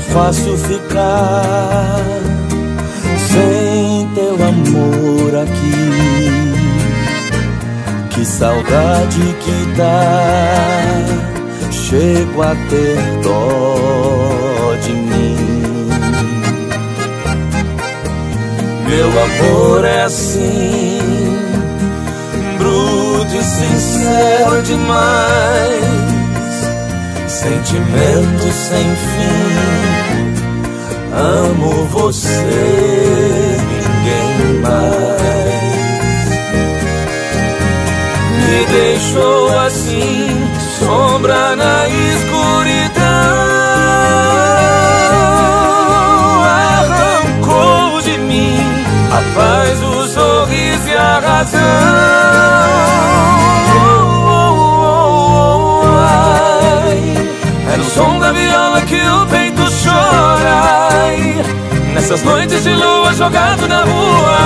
Fácil ficar sem teu amor aqui. Que saudade que dá, chego a ter dó de mim. Meu amor é assim, bruto e sincero demais sentimento sem fim. Amo você, ninguém mais. Me deixou assim, sombra na escuridão. Arrancou de mim a paz, o sorriso e a razão. som da viola que o peito chora Nessas noites de lua jogado na rua.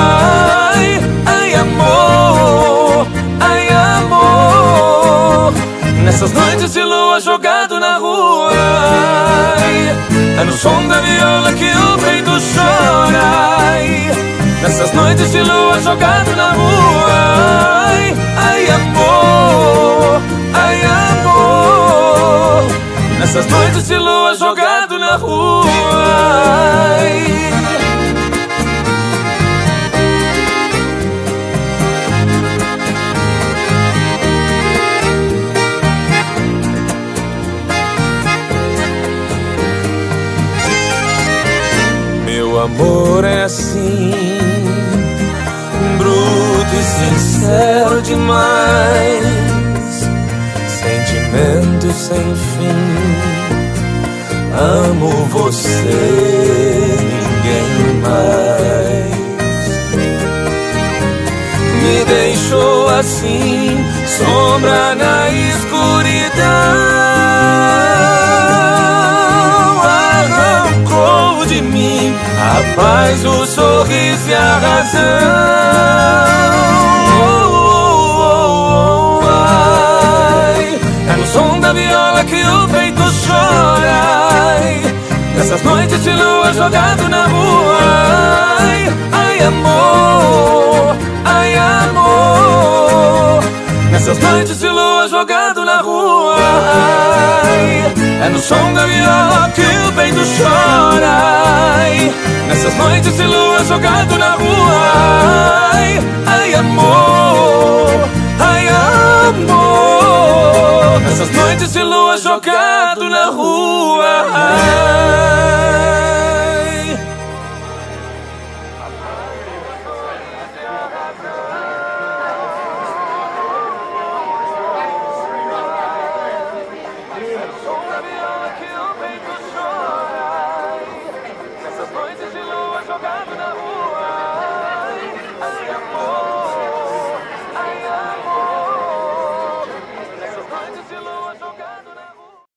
Ai, ai amor, ai amor. Nessas noites de lua jogado na rua. Ai, É no som da viola que o peito chora. Ai, Nessas noites de lua jogado na rua. Ai, ai amor, ai amor. Nessas noites de lua jogado na rua Amor é assim Bruto e sincero demais sentimento sem fim. Amo você, ninguém mais. Me deixou assim, sombra na a paz, o sorriso e a razão. som da viola que o peito chora. Nessas noites de lua jogado na rua. Ai, ai amor, ai amor. Nessas noites de lua jogado na rua. Ai, É no som da viola que o peito chora Nessas noites de lua jogado na rua Ai, ai amor, ai amor Nessas noites de lua jogado na rua. Ai.